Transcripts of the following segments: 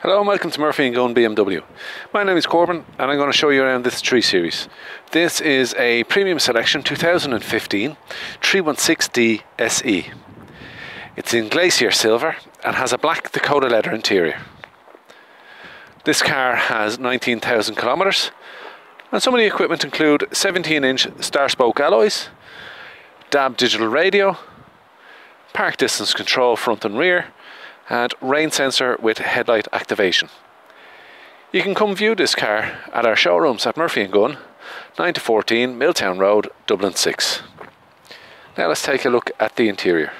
Hello and welcome to Murphy & Gunn BMW. My name is Corban and I'm going to show you around this 3 Series. This is a Premium Selection 2015 316D SE. It's in Glacier Silver and has a black Dakota leather interior. This car has 19,000 kilometers and some of the equipment include 17 inch star spoke alloys, DAB digital radio, park distance control front and rear, and rain sensor with headlight activation. You can come view this car at our showrooms at Murphy & Gunn, 9 to 14 Milltown Road, Dublin 6. Now let's take a look at the interior.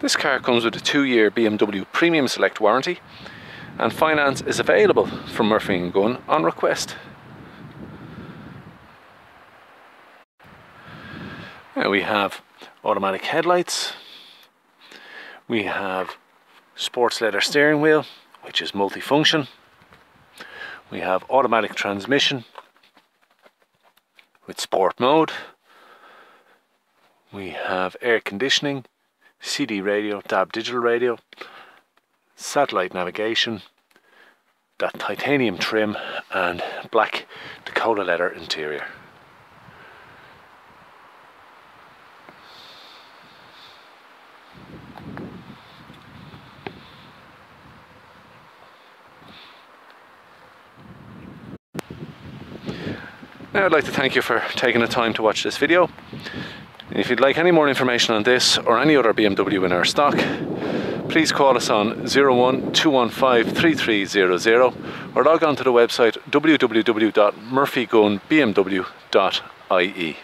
This car comes with a two-year BMW Premium Select warranty and finance is available from Murphy & Gunn on request. Now we have automatic headlights. We have sports leather steering wheel, which is multifunction. We have automatic transmission with sport mode. We have air conditioning, CD radio, DAB digital radio, satellite navigation, that titanium trim and black Dakota leather interior. Now I'd like to thank you for taking the time to watch this video. If you'd like any more information on this or any other BMW in our stock, please call us on 01 215 3300 or log on to the website www.murphygunnbmw.ie.